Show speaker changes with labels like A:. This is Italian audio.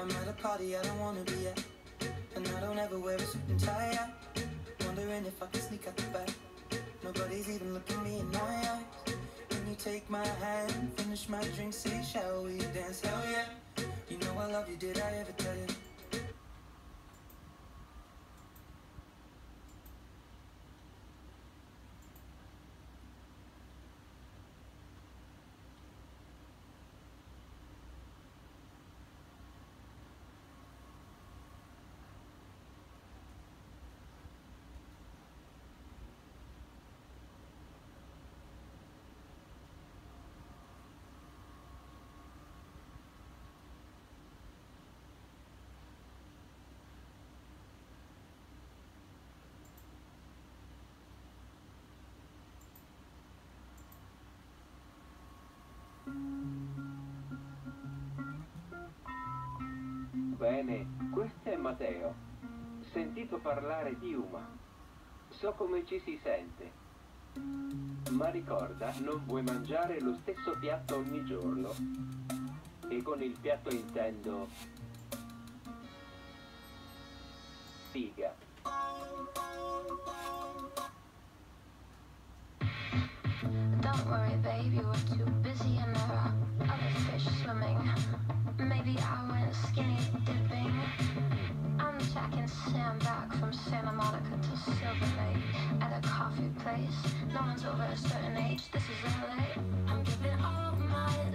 A: I'm at a party I don't wanna be at. And I don't ever wear a suit and tie. I'm wondering if I can sneak out the back. Nobody's even looking me in my eyes. Can you take my hand, finish my drink, say, shall
B: Bene, questo è Matteo. Sentito parlare di Uma. So come ci si sente. Ma ricorda, non puoi mangiare lo stesso piatto ogni giorno. E con il piatto intendo... Figa.
C: Don't worry, baby, we're too Santa Monica to Silver Lake at a coffee place. No one's over a certain age. This is LA. I'm giving all my